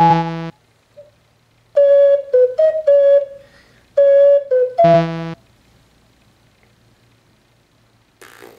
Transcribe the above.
you.